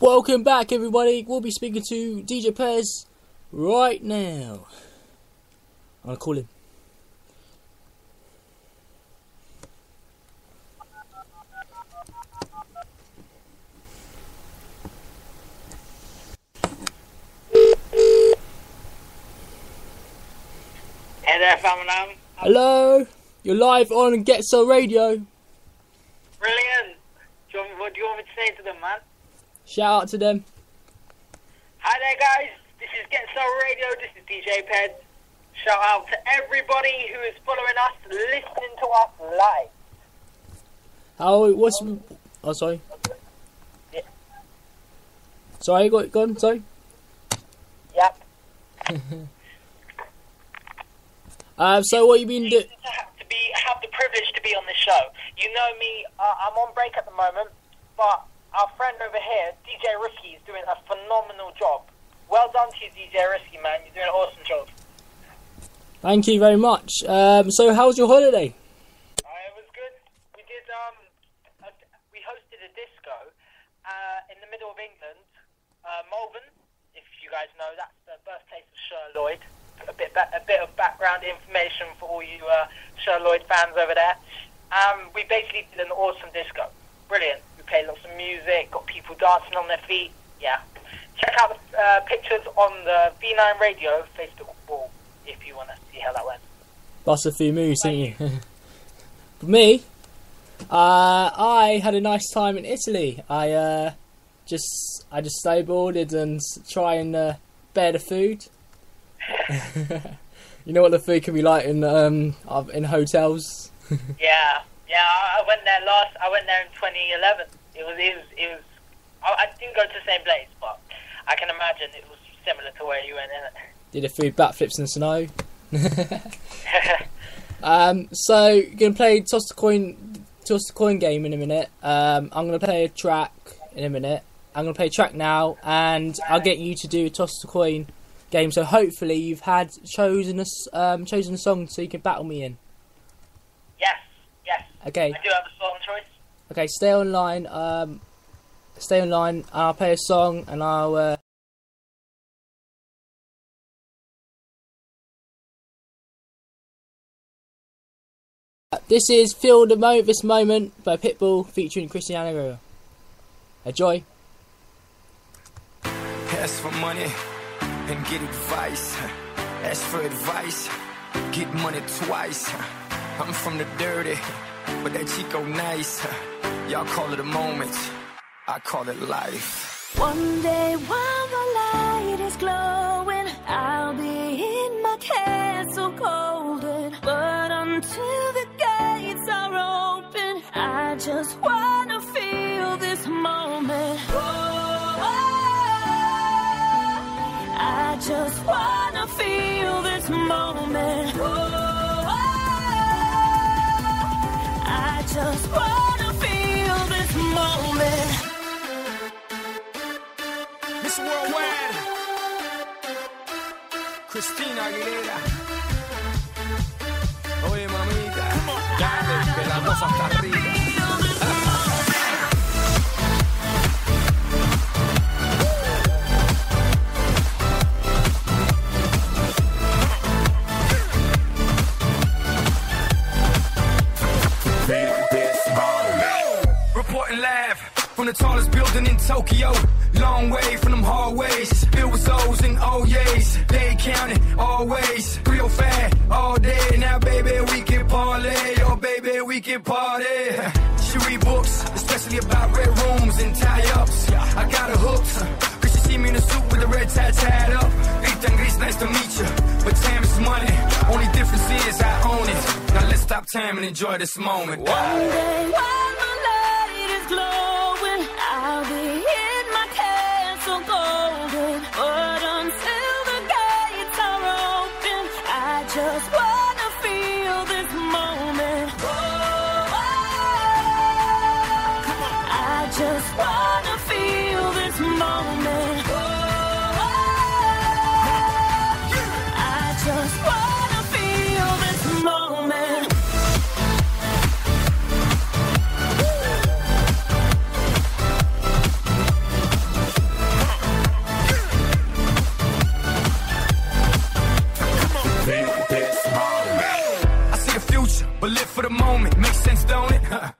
Welcome back, everybody. We'll be speaking to DJ Pez right now. I'm gonna call him. Hey there, Family. Hello, you're live on Quetzal Radio. Brilliant. Do you want, what do you want me to say to them, man? Shout out to them. Hi there, guys. This is Quetzal Radio. This is DJ Pez. Shout out to everybody who is following us, listening to us live. How? What's? Oh, sorry. Yeah. Sorry, go, go on. Sorry. Yep. Um. So what you been doing? To be have the privilege to be on this show. You know me. Uh, I'm on break at the moment, but our friend over here, DJ Risky, is doing a phenomenal job. Well done to you, DJ Risky, man. You're doing an awesome job. Thank you very much. Um. So how was your holiday? Uh, it was good. We did um, a, we hosted a disco uh, in the middle of England, uh, Malvern. If you guys know, that's the birthplace of Cher Lloyd. A bit, ba- a bit of background information for all you uh, Cher Lloyd fans over there. Um, we basically did an awesome disco. Brilliant. We played lots of music, got people dancing on their feet. Yeah. Check out the uh, pictures on the V9 Radio Facebook wall if you want to see how that went. Bust a few moves, didn't you? For me, uh, I had a nice time in Italy. I uh, just I just snowboarded and try and uh, bear the food. you know what the food can be like in um in hotels. Yeah. I I went there last. I went there in 2011. It was, it was, it was. I, I didn't go to the same place, but I can imagine it was similar to where you went in it. Did a few backflips in the snow. um, so you're gonna play toss the coin, toss the coin game in a minute. Um, I'm gonna play a track in a minute. I'm gonna play a track now, and I'll get you to do a toss the coin game. So hopefully you've had chosen a um, chosen a song so you can battle me in. Yes, yes. Okay, I do have a song choice. okay. Stay online. Um, stay online. I'll play a song, and I'll. Uh, This is Feel the Mo This Moment by Pitbull featuring Christina Aguilera. Enjoy. Ask for money and get advice. Ask for advice, get money twice. I'm from the dirty, but that Chico nice. Y'all call it a moment, I call it life. One day while the light is glowing, I'll be in my castle golden. But until the gates are open, I just wanna feel this moment. Oh, I just wanna feel this moment. Just wanna feel this moment. Miss Worldwide, Christina Aguilera. Oye, mamita, dale, que la cosa está arriba. The tallest building in Tokyo. Long way from them hallways. Filled with O's and oh O's. They counting always. Real fat all day. Now, baby, we can parlay. Oh, baby, we can party. She read books, especially about red rooms and tie ups. I got her hooked. Cause she see me in a suit with a red tie tied up. Ethan nice to meet you. But time is money. Only difference is I own it. Now let's stop time and enjoy this moment. One day while the light is glowing, just wanna feel this moment. Oh, I just wanna feel this moment. Feel this moment. I see the future, but live for the moment. Makes sense, don't it?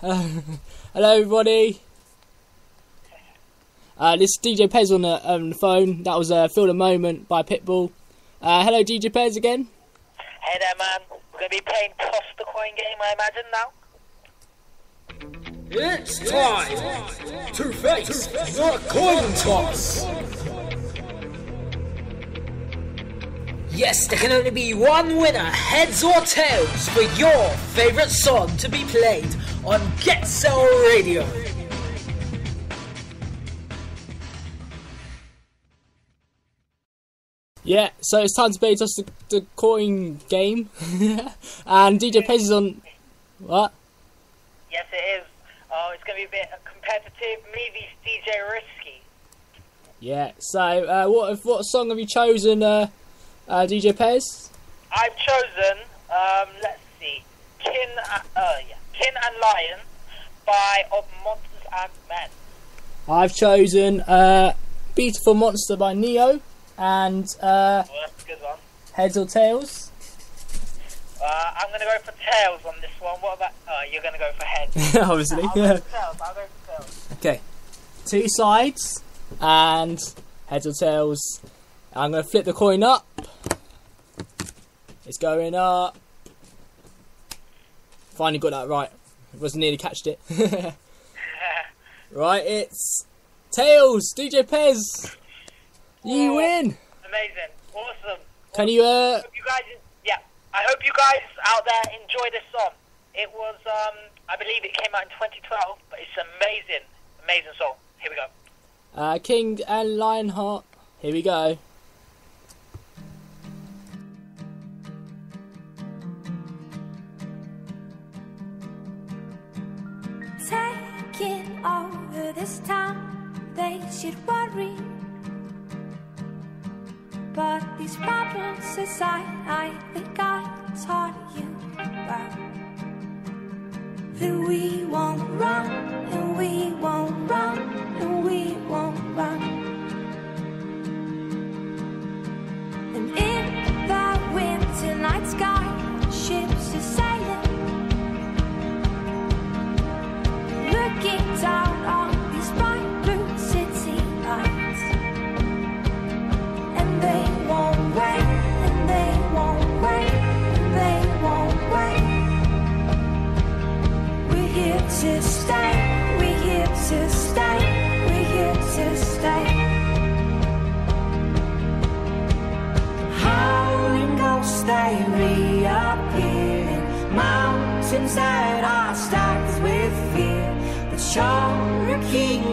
Hello, everybody. Uh, this is DJ Pez on the, um, the phone. That was uh, Feel the Moment by Pitbull. Uh, hello, DJ Pez again. Hey there, man. We're going to be playing Toss the Coin game, I imagine, now. It's time to face the coin toss. Yes, there can only be one winner, heads or tails, for your favorite song to be played on Quetzal Radio. Yeah, so it's time to play just the, the Coin game. and DJ Pez is on. What? Yes, it is. Oh, it's going to be a bit competitive. Maybe DJ Risky. Yeah, so uh, what what song have you chosen, uh, uh, DJ Pez? I've chosen, um, let's see, Kin, uh, uh, yeah, Kin and Lion by Of Monsters and Men. I've chosen uh, Beautiful Monster by Ne-Yo and uh, Well, that's a good one. Heads or Tails. Uh, I'm going to go for Tails on this one. What about... Oh, you're going to go for Heads. Obviously. I'll go for Tails. I'll go for Tails. Okay, two sides and heads or tails. I'm going to flip the coin up. It's going up. Finally got that right. Was nearly catched it. right, it's tails. DJ Pez, you Oh. win. Amazing. Awesome. Can you uh? you guys, yeah, I hope you guys out there enjoy this song. It was, um, I believe it came out in 2012, but it's amazing, amazing song. Here we go. Uh, King and Lionheart. Here we go. Mountains that are stacked with fear. But you're a king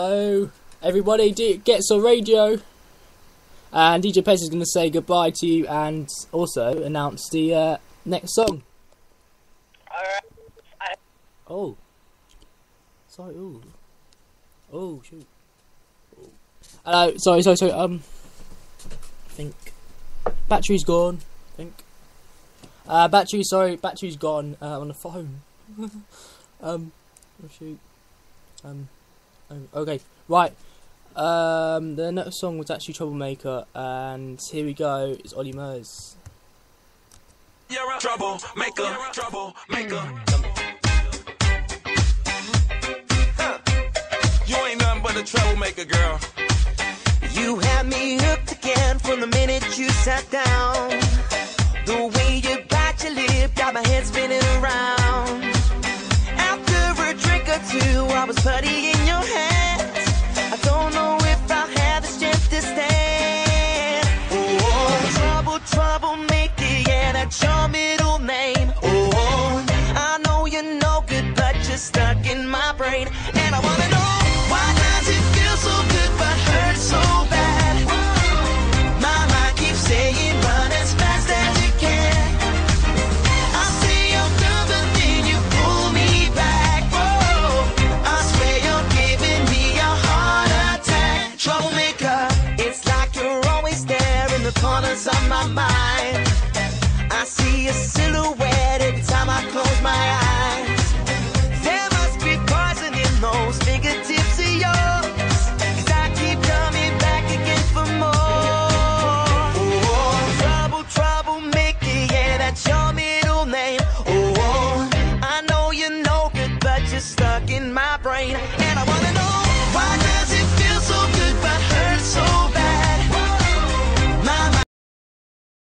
Hello, everybody. D- Gets on radio, and DJ Pez is going to say goodbye to you and also announce the uh, next song. Alright. I, Oh, sorry. Oh, oh shoot. Hello. Sorry. Sorry. Sorry. Um, I think battery's gone. I think. Uh, battery. Sorry, battery's gone uh, on the phone. um, oh shoot. Um, okay. Right. Um, the next song was actually Troublemaker, and here we go. It's Ollie Murs. You're a troublemaker, troublemaker. Huh. You ain't nothing but a troublemaker, girl.